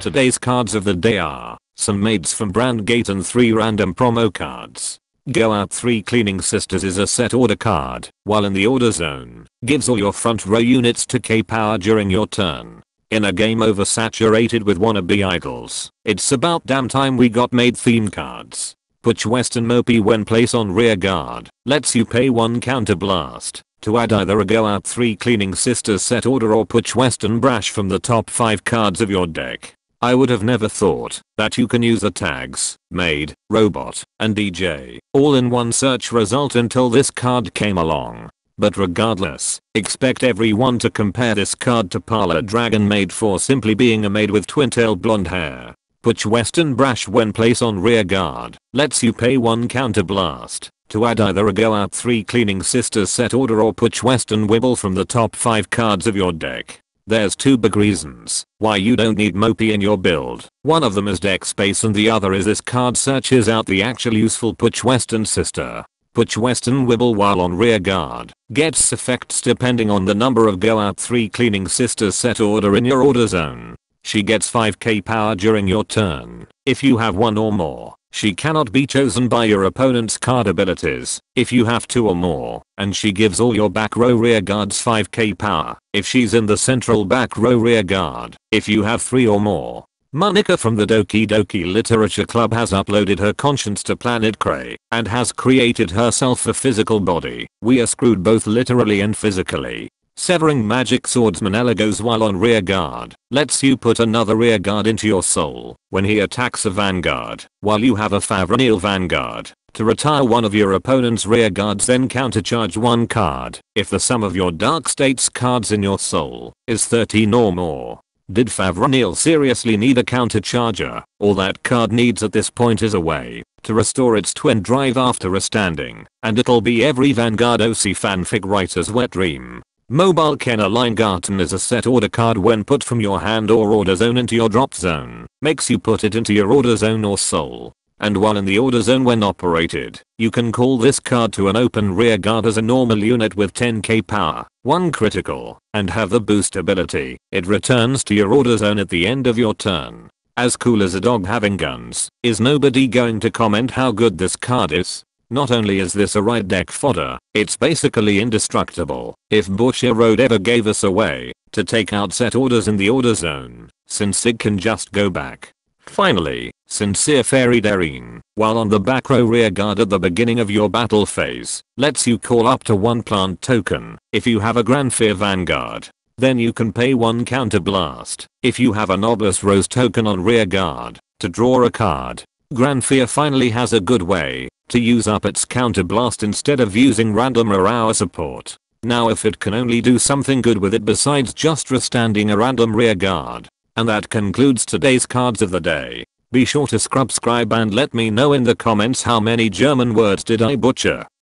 Today's cards of the day are some maids from Brandt Gate and 3 random promo cards. Go out 3 cleaning sisters is a set order card, while in the order zone, gives all your front row units to K-Power during your turn. In a game oversaturated with wannabe idols, it's about damn time we got maid theme cards. Butch Weston Mopey when place on rear guard, lets you pay 1 counter blast to add either a go out 3 cleaning sisters set order or Butch Weston brash from the top 5 cards of your deck. I would have never thought that you can use the tags, maid, robot, and DJ all in one search result until this card came along. But regardless, expect everyone to compare this card to Parlor Dragon Maid for simply being a maid with twin-tail blonde hair. Butch Weston Brash when place on rear guard, lets you pay 1 counter blast to add either a go out 3 cleaning sisters set order or Butch Weston Wibble from the top 5 cards of your deck. There's two big reasons why you don't need Mopey in your build. One of them is deck space and the other is this card searches out the actual useful Butch Weston sister. Butch Weston Wibble while on rear guard gets effects depending on the number of go out 3 cleaning sisters set order in your order zone. She gets 5k power during your turn. If you have one or more, she cannot be chosen by your opponent's card abilities if you have two or more, and she gives all your back row rear guards 5k power if she's in the central back row rear guard if you have three or more. Monika from the Doki Doki Literature Club has uploaded her conscience to Planet Cray and has created herself a physical body. We are screwed both literally and physically. Severing Magic Swordsman Elegos while on rear guard lets you put another rear guard into your soul when he attacks a vanguard while you have a Favronil vanguard. To retire one of your opponent's rear guards then countercharge one card if the sum of your Dark States cards in your soul is 13 or more. Did Favronil seriously need a countercharger? All that card needs at this point is a way to restore its twin drive after a standing, and it'll be every Vanguard OC fanfic writer's wet dream. Mobile Kenner Linegarten is a set order card when put from your hand or order zone into your drop zone. Makes you put it into your order zone or soul. And while in the order zone when operated, you can call this card to an open rear guard as a normal unit with 10k power, 1 critical, and have the boost ability. It returns to your order zone at the end of your turn. As cool as a dog having guns, is nobody going to comment how good this card is? Not only is this a right deck fodder, it's basically indestructible. If Bushiroad Road ever gave us a way to take out set orders in the order zone, since it can just go back. Finally, Sincere Fairy Dareen, while on the back row rear guard at the beginning of your battle phase, lets you call up to one plant token if you have a Granfir Vanguard. Then you can pay one counter blast if you have an Obelisk Rose token on rear guard to draw a card. Granfir finally has a good way to use up its counterblast instead of using random Arao support. Now if it can only do something good with it besides just restanding a random rear guard. And that concludes today's cards of the day. Be sure to subscribe and let me know in the comments how many German words did I butcher.